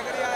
alegría.